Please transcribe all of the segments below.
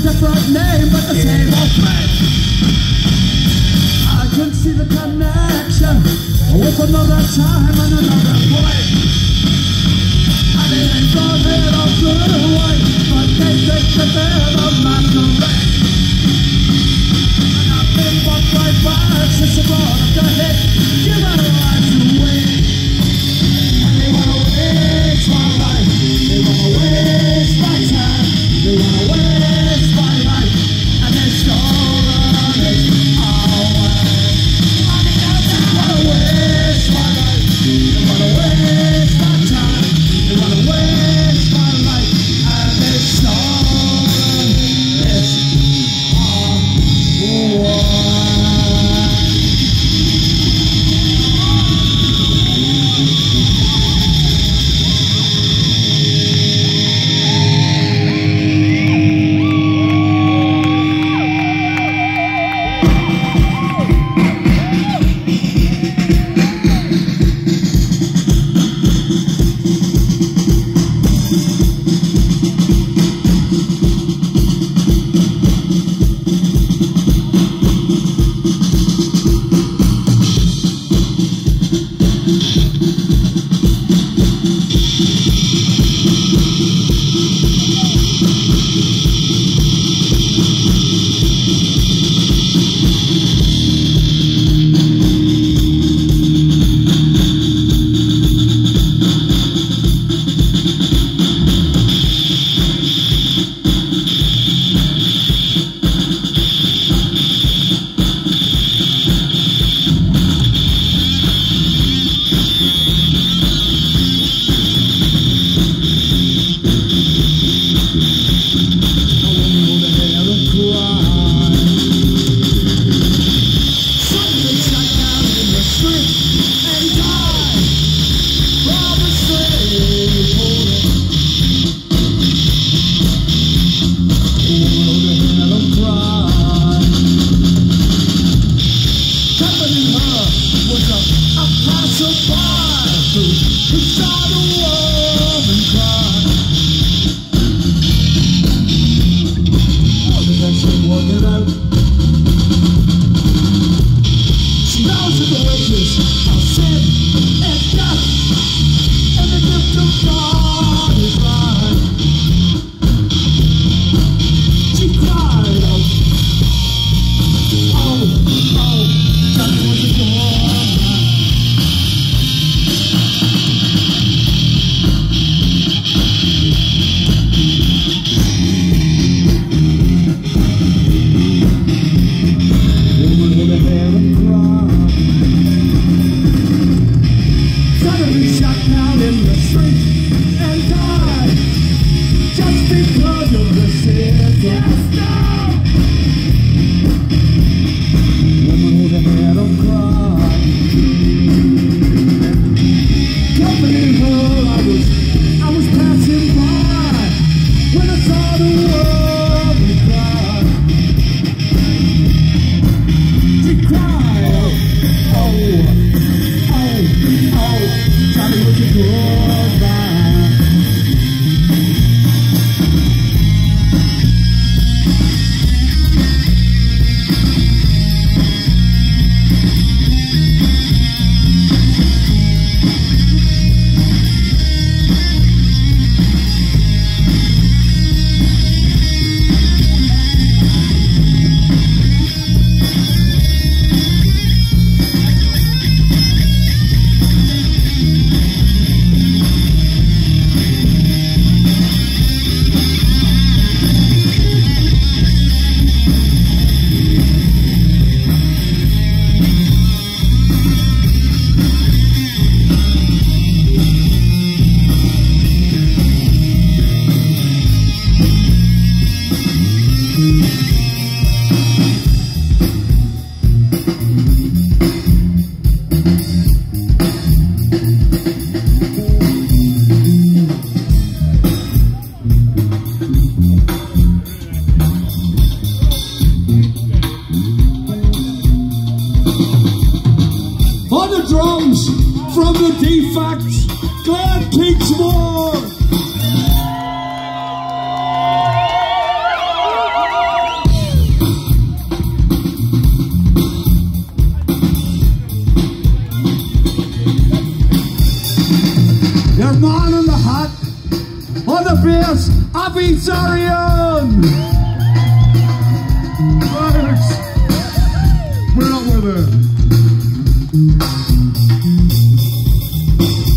a different name but the same old thing. I can see the connection with another time and another place. And it ain't the of the way, but they think that they're the masquerade. And I've been walked right by since the brought up the head, give our lives away. And they wanna waste my life. They wanna waste Who the streets.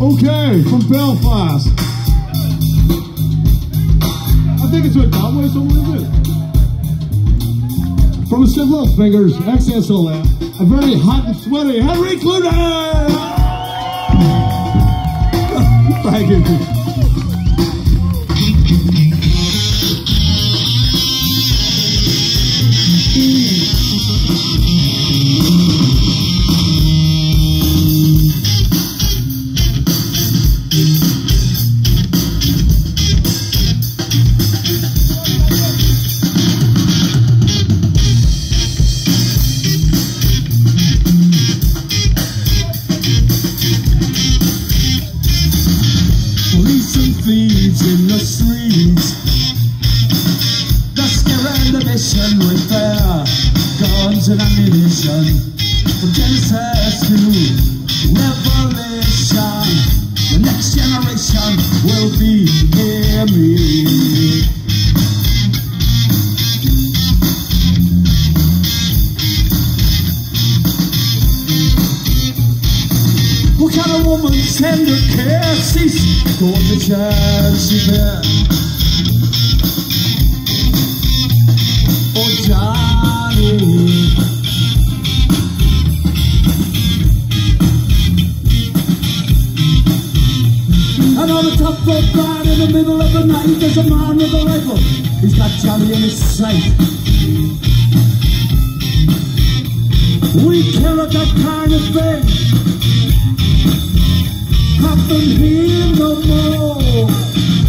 Okay, from Belfast. I think it's went that so what is it? From the Simple Fingers, XSLF, a very hot and sweaty Henry Cluney! Thank you. Oh, Johnny. And on the top of bar in the middle of the night, there's a man with a rifle. He's got Johnny in his sight. We kill at that kind of thing happen here no more.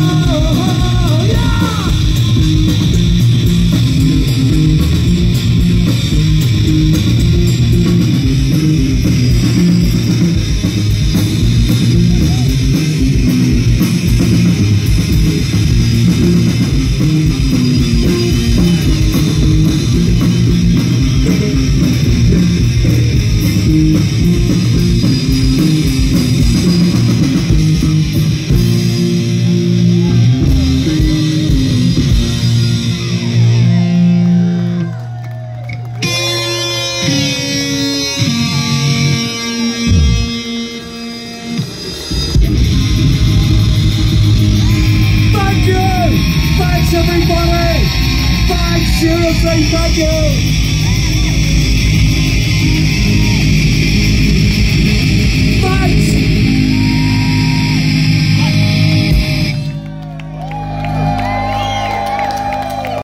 Thank you! Everybody! Thanks, seriously, thank you!